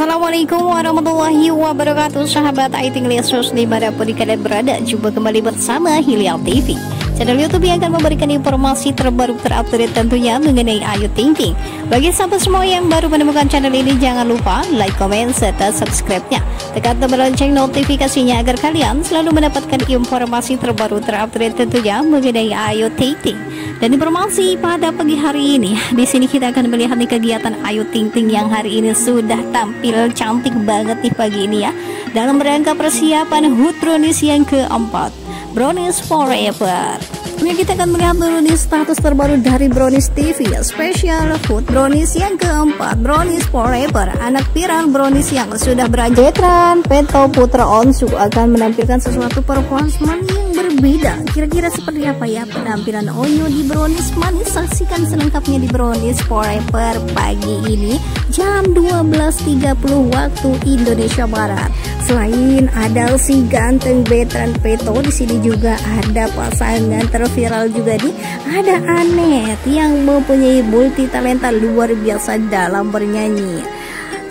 Assalamualaikum warahmatullahi wabarakatuh. Sahabat IT Lesus di mana pun kalian berada Jumpa kembali bersama Hilal TV Channel Youtube yang akan memberikan informasi terbaru terupdate tentunya mengenai Ayu Ting Ting. Bagi sahabat semua yang baru menemukan channel ini Jangan lupa like, comment, serta subscribe-nya. Tekan tombol lonceng notifikasinya agar kalian selalu mendapatkan informasi terbaru terupdate tentunya mengenai Ayu Ting Ting dan informasi pada pagi hari ini, di sini kita akan melihat nih kegiatan Ayu Ting Ting yang hari ini sudah tampil cantik banget nih pagi ini ya. Dalam rangka persiapan HUT Brownies yang keempat, Brownies Forever. Kemudian kita akan melihat dulu nih status terbaru dari Brownies TV. Special Food Brownies yang keempat, Brownies Forever. Anak viral Brownies yang sudah beranjetran, Peto Putra Onsu akan menampilkan sesuatu performance yang berbeda. Kira-kira seperti apa ya penampilan Onyo di Brownies Manis? Saksikan selengkapnya di Brownies Forever pagi ini jam 12.30 waktu Indonesia Barat. Selain ada si ganteng Betran Peto, di sini juga ada pasangan terviral juga nih. Ada Anet yang mempunyai multi talenta luar biasa dalam bernyanyi.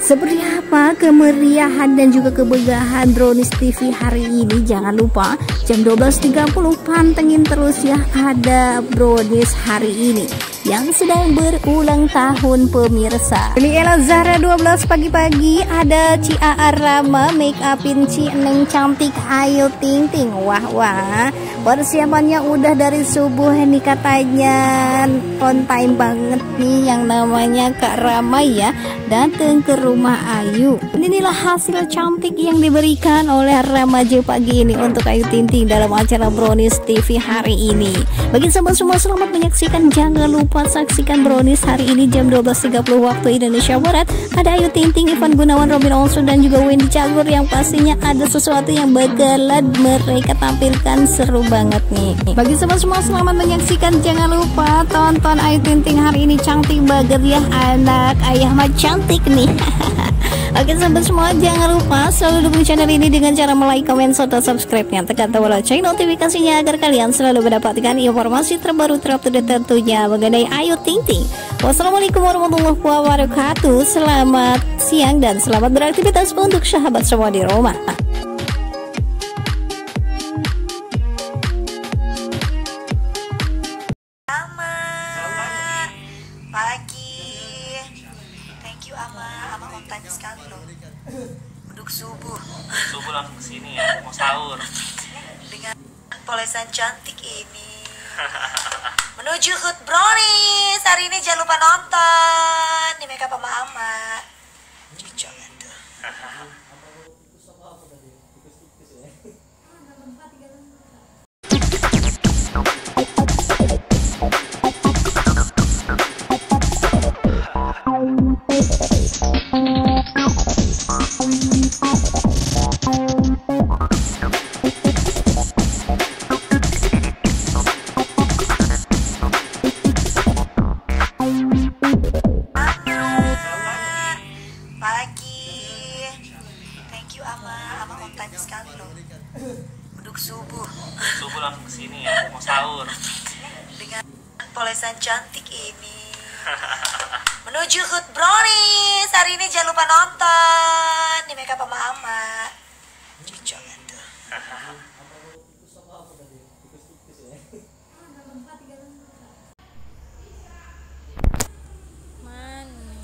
Seperti apa kemeriahan dan juga kebegahan Brownies TV hari ini Jangan lupa jam 12.30 pantengin terus ya ada Brownies hari ini yang sedang berulang tahun pemirsa. Ini Ella Zahra 12 pagi-pagi. Ada Cia Arama make upin Ci Neng cantik Ayu Ting Ting. Wah wah. Persiapannya udah dari subuh nih katanya. On time banget nih yang namanya Kak Rama ya. Datang ke rumah Ayu. Inilah hasil cantik yang diberikan oleh Ramaja pagi ini untuk Ayu Ting Ting dalam acara Brownies TV hari ini. Bagi sahabat semua selamat menyaksikan. Jangan lupa lupa saksikan Brownies hari ini jam 12.30 waktu Indonesia Barat. Ada Ayu Ting Ting, Ivan Gunawan, Robin Olson dan juga Wendy Cagur yang pastinya ada sesuatu yang bakalan mereka tampilkan. Seru banget nih. Bagi semua semua selamat menyaksikan. Jangan lupa tonton Ayu Ting Ting hari ini. Cantik banget ya anak ayah mah cantik nih Oke sahabat semua jangan lupa selalu dukung channel ini dengan cara like, komen, serta subscribe-nya. Tekan tombol lonceng notifikasinya agar kalian selalu mendapatkan informasi terbaru terupdate tentunya. Mengenai Ayu Ting Ting. Wassalamualaikum warahmatullahi wabarakatuh. Selamat siang dan selamat beraktivitas untuk sahabat semua di rumah sekali loh. Duduk subuh. Subuh langsung ke sini ya, mau sahur. Dengan polesan cantik ini. Menuju Hood Brownies. Hari ini jangan lupa nonton. Di Makeup sama Ama Cocok tuh sekali loh. Duduk subuh. Subuh langsung ke sini ya, mau sahur. Dengan polesan cantik ini. Menuju Hood Brownies. Hari ini jangan lupa nonton. Di Makeup sama Ama Cocok tuh Mana?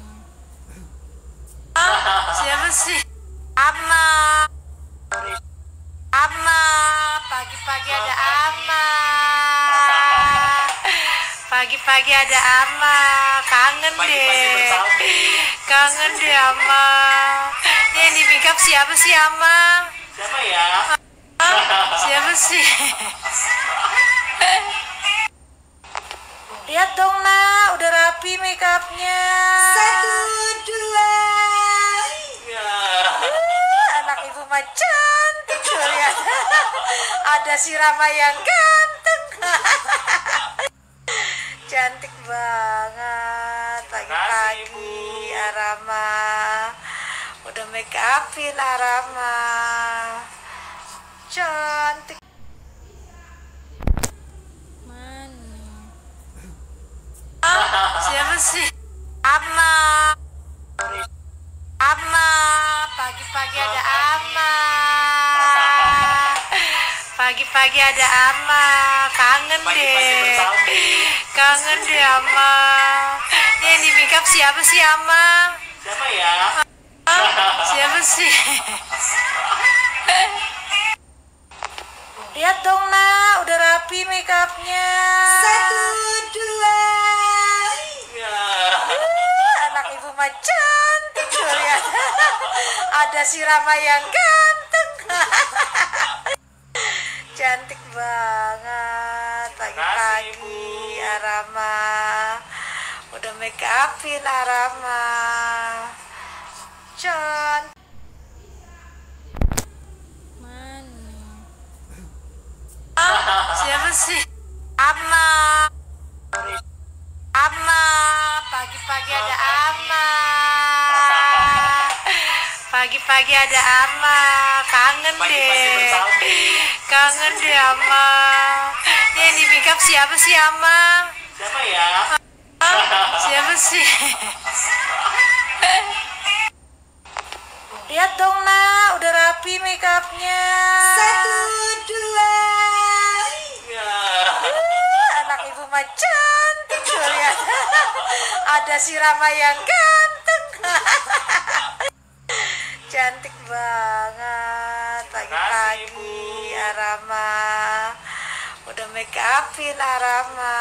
Siapa sih? Ama Ama, pagi-pagi ada Ama. Pagi-pagi ada Ama, kangen deh. Kangen deh Ama. Ini yang di makeup siapa sih Ama? Siapa ya? Siapa sih? Lihat dong nak, udah rapi makeupnya. Satu, dua. Ya. Ibu macam lihat ada si Rama yang ganteng. Cantik banget. Pagi-pagi Arama udah make upin Arama cantik. Mana? Siapa sih Pagi-pagi ada Ama, kangen Pagi-pagi deh. bersambung. Kangen deh Ama. Yang di make up siapa sih Ama? Siapa ya? Hah? Siapa sih? Lihat dong nak, udah rapi make upnya. Satu, dua. Ya. Anak ibu mah cantik tuh lihat. Ada si Rama yang ganteng. cantik banget pagi-pagi. Arama. Udah make upin Arama. Cantik. Ah, siapa sih? Ama. Ama, pagi-pagi ada Ama. Pagi-pagi ada Ama, kangen Pagi-pagi deh. bersambung. Kangen deh Ama. Yang di make up siapa sih Ama? Siapa ya? Siapa sih? Lihat dong nak, udah rapi make upnya. Satu, dua. Ya. Anak ibu mah cantik lihat. Ada si Rama yang ganteng. Cantik banget pagi-pagi. Arama. Udah make upin Arama.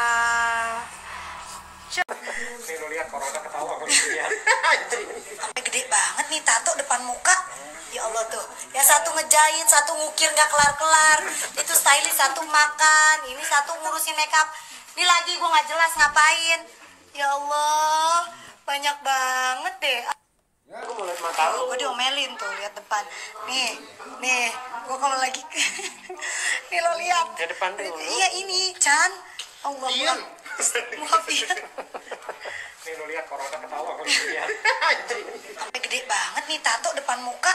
Nih lu lihat corona ketawa kalau lu lihat. Gede banget nih tato depan muka. Ya Allah tuh. Yang satu ngejahit, satu ngukir nggak kelar-kelar. Itu stylist satu makan, ini satu ngurusin makeup. Ini lagi gue nggak jelas ngapain. Ya Allah, banyak banget deh. Ya, gue mau lihat mata lu. Gue diomelin tuh lihat depan. Nih, nih, gue kalau lagi nih lo lihat. Ya, depan dulu. Iya ini, Chan. Allah Diam. maaf ya. Nih lu lihat corona ketawa kalau lihat. gede banget nih tato depan muka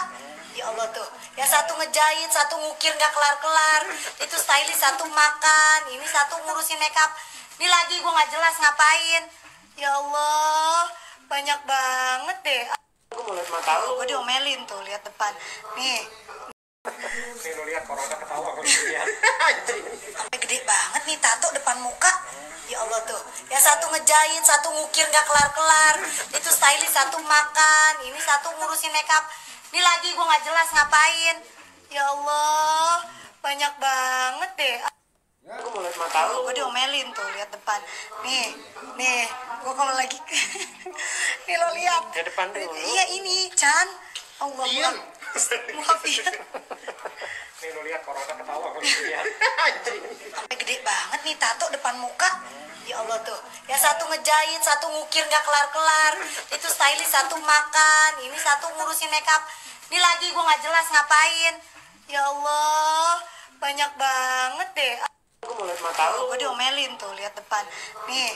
ya Allah tuh yang satu ngejahit satu ngukir nggak kelar kelar itu stylist satu makan ini satu ngurusin makeup ini lagi gue nggak jelas ngapain ya Allah banyak banget deh Gue mau lihat mata lu. gue diomelin tuh lihat depan. Nih. Nih lu lihat corona ketawa lu lihat. gede banget nih tato depan muka. Ya Allah tuh. Yang satu ngejahit satu ngukir nggak kelar kelar itu stylist satu makan ini satu ngurusin makeup. Ini lagi gue nggak jelas ngapain. Ya Allah. Banyak banget deh. Ya, gue mau lihat mata lu. gue diomelin tuh lihat depan. Nih nih gue kalau lagi nih lo lihat Ya, depan dulu. iya ini Chan. Allah Diam. maaf. Ya Nih lu lihat corona ketawa kalau lihat. gede banget nih tato depan muka. Ya Allah tuh. Yang satu ngejahit satu ngukir nggak kelar kelar itu stylist satu makan ini satu ngurusin makeup. Ini lagi gue nggak jelas ngapain. Ya Allah banyak banget deh Lihat mata lu. gue diomelin tuh lihat depan nih